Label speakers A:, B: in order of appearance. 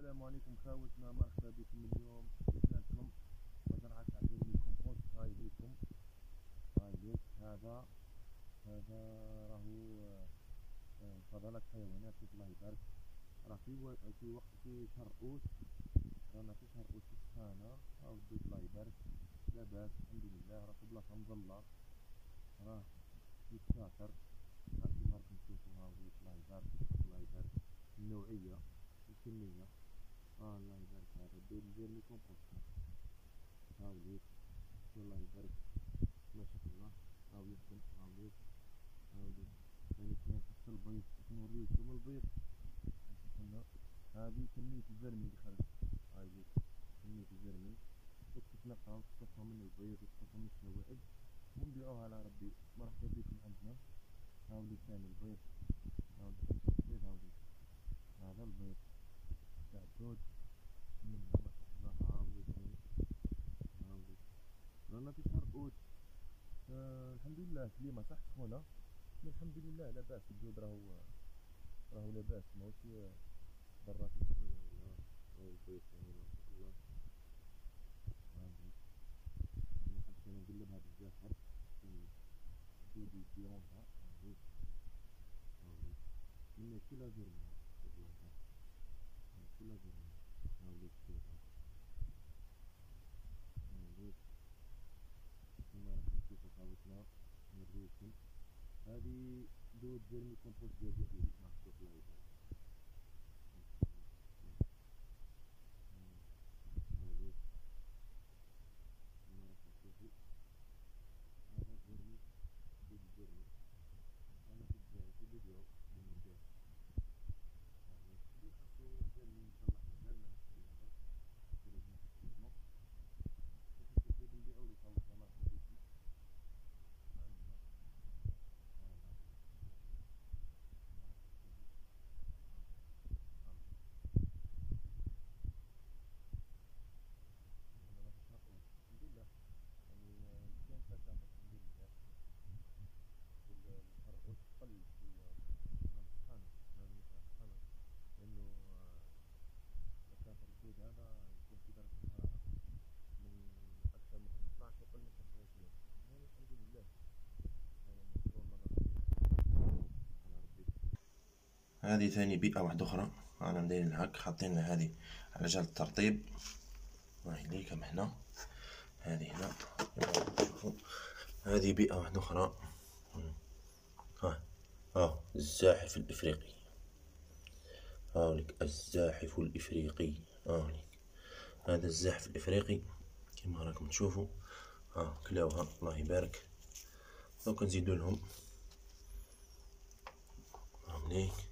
A: السلام عليكم. خاوتنا مرحبا بكم اليوم. جبنا لكم مزرعة تعديل الكومبوست هاي ليكم هاي ليك هذا هذا راهو آه، فضلات حيوانات الله يبارك. راه في في وقت في شهر أوت. رانا في شهر أوت في السخانة هاو الدود الله يبارك. لاباس الحمد لله. راه في بلاصة مظلة راه يتشاطر هاك كيما راكم تشوفو هاو الله يبارك. الله يبارك. النوعية الكمية. الله يبارك هذا الدود ديال les compost هاو ليك الله يبارك ما شاء الله هاو يخدم هاو ليك هاو ليك ثاني كاين حتى البيض نوريكم البيض هنا هذه كمية ال vermi اللي خرج هاي ليك كمية ال vermi وتتنقى وتصفى من البيض وتصفى من الشوائب ونبيعوها على ربي مرحبا بكم عندنا هاو ليك ثاني البيض هاو ليك البيض هاو ليك هذا البيض تاع الدود من ما شاء الله هاوليك هاوليك في اوت آه الحمد لله climat صح سخونة الحمد لله لاباس الدود راهو راهو لاباس ماهوش ما شاء الله هاوليك أنا حبيت أنا نقلبها بزاف برك الدود يديرونها هاوليك هاوليك من كل زرنا كلها جرام هاوليك كيفها هاوليك كما راكم خاوتنا نوريكم هذه دود فيرمي كومبوست جزائري محطوط الله يبارك هاوليك كما راكم تشوفو هذا vermi دود vermi أنا في الجزائر في فيديو بالنسبة
B: هذه ثاني بيئة واحدة أخرى. أنا مدايرين هاك حاطين هذه على جال الترطيب. هاي لي كم هنا؟ هذه هنا. شوفوا. هذه بيئة واحدة أخرى. ها. ها الزاحف الإفريقي. هاوليك الزاحف الإفريقي. هاوليك هذا الزاحف الإفريقي. كما راكم تشوفوا. ها كلاوها الله يبارك. دوك نزيدو لهم. هاوليك